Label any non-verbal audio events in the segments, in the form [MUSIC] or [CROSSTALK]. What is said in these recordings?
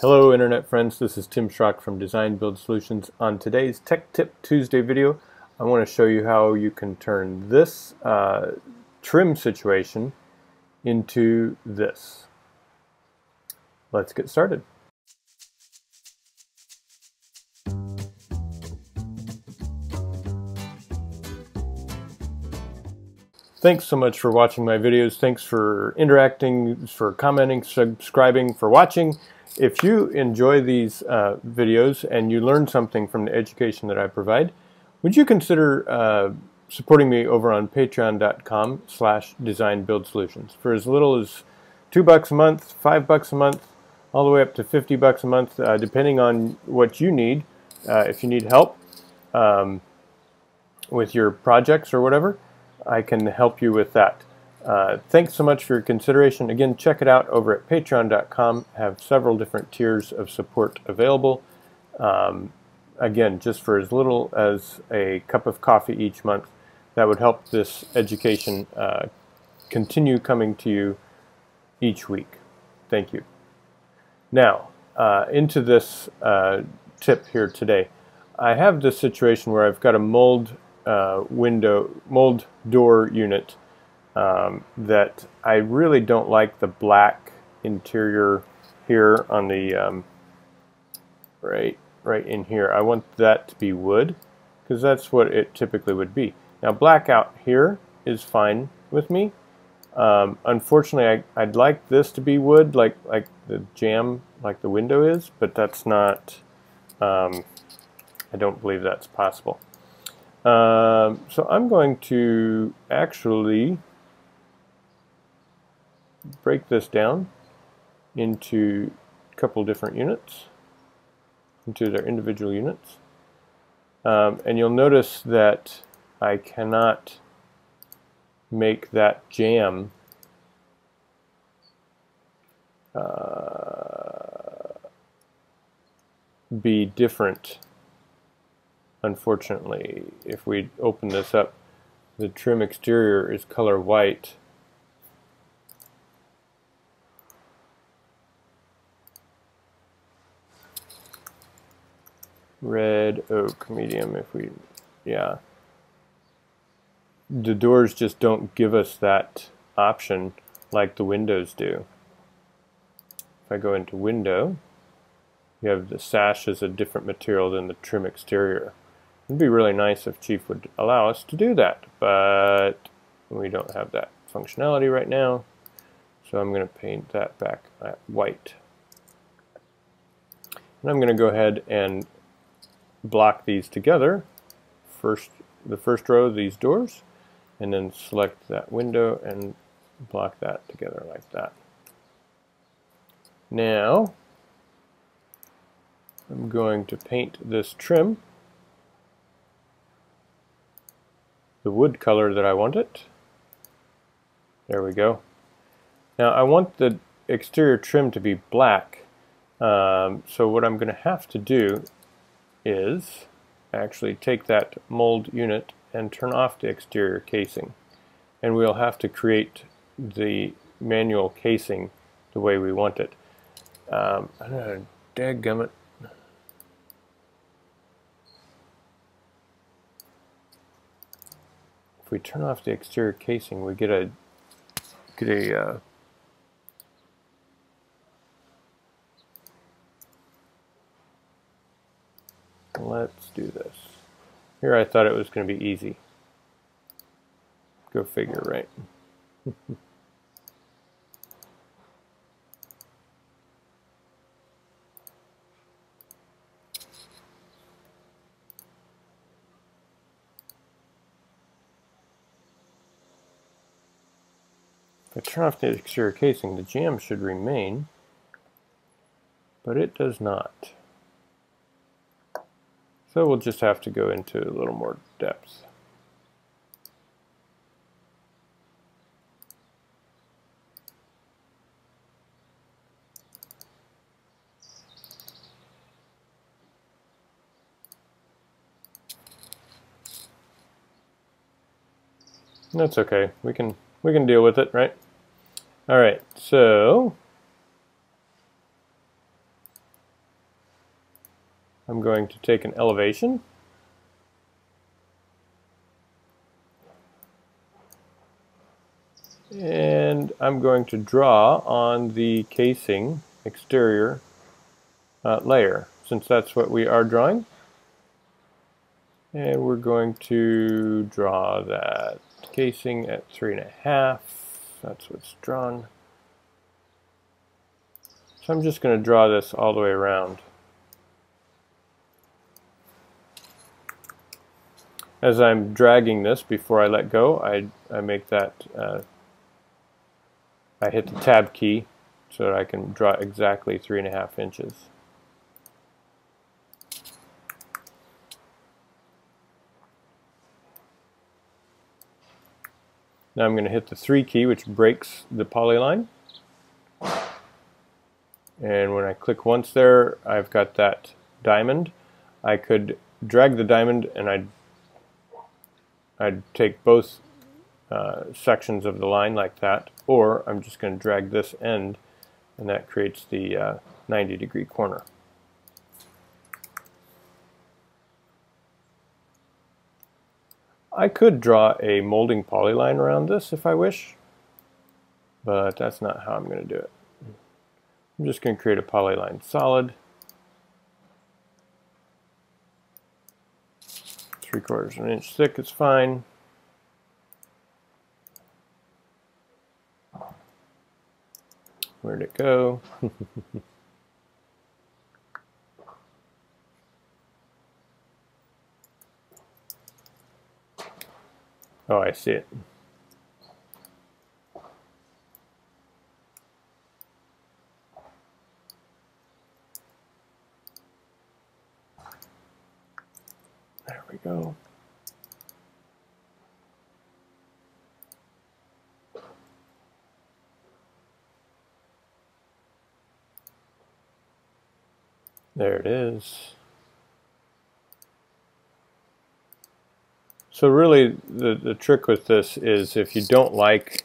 Hello Internet friends, this is Tim Schrock from Design Build Solutions. On today's Tech Tip Tuesday video, I want to show you how you can turn this uh, trim situation into this. Let's get started. Thanks so much for watching my videos. Thanks for interacting, for commenting, subscribing, for watching. If you enjoy these uh, videos and you learn something from the education that I provide, would you consider uh, supporting me over on patreon.com slash design build solutions for as little as two bucks a month, five bucks a month, all the way up to 50 bucks a month, uh, depending on what you need. Uh, if you need help um, with your projects or whatever, I can help you with that. Uh, thanks so much for your consideration. Again, check it out over at patreon.com. have several different tiers of support available. Um, again, just for as little as a cup of coffee each month, that would help this education uh, continue coming to you each week. Thank you. Now, uh, into this uh, tip here today. I have this situation where I've got a mulled uh, window, mulled door unit um, that I really don't like the black interior here on the um, right right in here. I want that to be wood because that's what it typically would be. Now black out here is fine with me. Um, unfortunately, I, would like this to be wood, like like the jamb, like the window is, but that's not. Um, I don't believe that's possible. Um, so I'm going to actually break this down into a couple different units, into their individual units. Um, and you'll notice that I cannot make that jamb uh, be different unfortunately, if we open this up, the trim exterior is color white. Red oak medium if we, yeah. The doors just don't give us that option like the windows do. If I go into window, you have the sash as a different material than the trim exterior. It'd be really nice if Chief would allow us to do that, but we don't have that functionality right now. So I'm going to paint that back white. And I'm going to go ahead and block these together. First, the first row of these doors, and then select that window and block that together like that. Now, I'm going to paint this trim the wood color that I want it. There we go. Now I want the exterior trim to be black. Um, so what I'm going to have to do is actually take that mulled unit and turn off the exterior casing. And we'll have to create the manual casing the way we want it. Um, I'm dadgummit if we turn off the exterior casing, we get a get a uh, let's do this. Here I thought it was going to be easy. Go figure, right? I turn off the exterior casing, the jamb should remain, but it does not. So we'll just have to go into a little more depth. That's okay. We can we can deal with it, right? All right, so I'm going to take an elevation. And I'm going to draw on the casing exterior uh, layer since that's what we are drawing. And we're going to draw that casing at three and a half. That's what's drawn. So I'm just going to draw this all the way around as I'm dragging this before I let go I, I make that uh, I hit the tab key so that I can draw exactly three and a half inches. Now I'm going to hit the 3 key which breaks the polyline. And when I click once there, I've got that diamond. I could drag the diamond and I'd, I'd take both uh, sections of the line like that, or I'm just going to drag this end and that creates the uh, 90 degree corner. I could draw a molding polyline around this if I wish, but that's not how I'm going to do it. I'm just going to create a polyline solid. Three quarters of an inch thick is fine. Where'd it go? [LAUGHS] oh, I see it. There go. There it is. So really the, the trick with this is if you don't like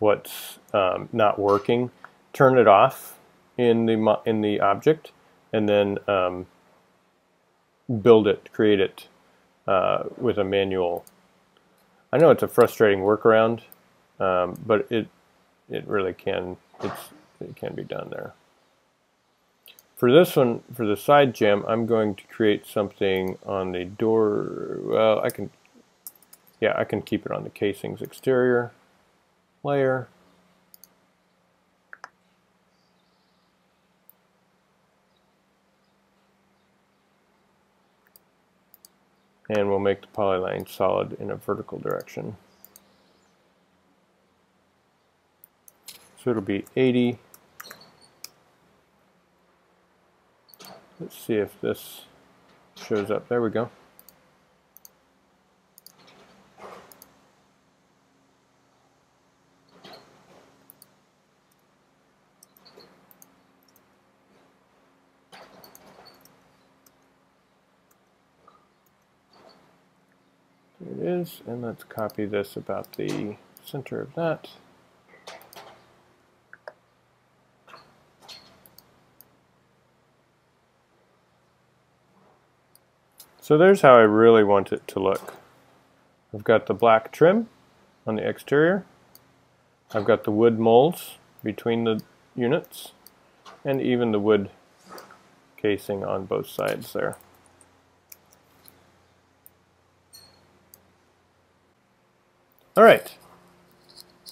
what's um, not working, turn it off in the, in the object and then um, build it, create it uh, with a manual. I know it's a frustrating workaround, um, but it it really can it can be done there. For this one, for the side jamb, I'm going to create something on the door. Well, I can, yeah, I can keep it on the casing's exterior layer. And we'll make the polyline solid in a vertical direction. So it'll be 80 Let's see if this shows up. There we go. There it is, and let's copy this about the center of that. So there's how I really want it to look. I've got the black trim on the exterior. I've got the wood molds between the units and even the wood casing on both sides there. All right.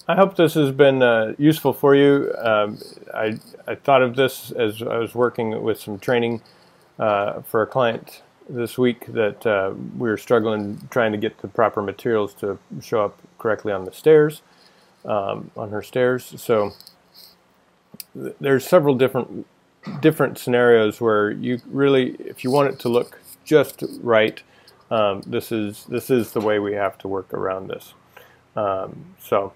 I hope this has been uh, useful for you. Um, I, I thought of this as I was working with some training uh, for a client this week that uh, we were struggling trying to get the proper materials to show up correctly on the stairs, um, on her stairs. So th there's several different different scenarios where you really, if you want it to look just right, um, this is this is the way we have to work around this. Um, so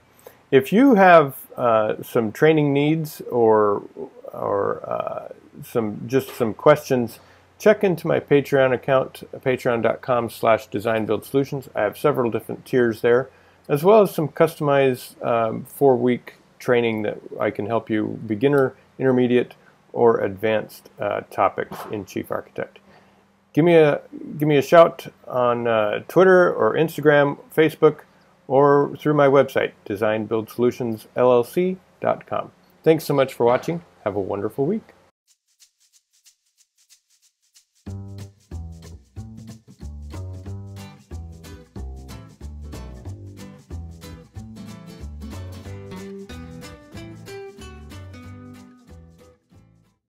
if you have uh, some training needs or or uh, some just some questions check into my Patreon account, patreon.com slash designbuildsolutions. I have several different tiers there, as well as some customized um, four-week training that I can help you beginner, intermediate, or advanced uh, topics in Chief Architect. give me a give me a shout on uh, Twitter or Instagram, Facebook, or through my website, designbuildsolutionsllc.com. Thanks so much for watching. Have a wonderful week.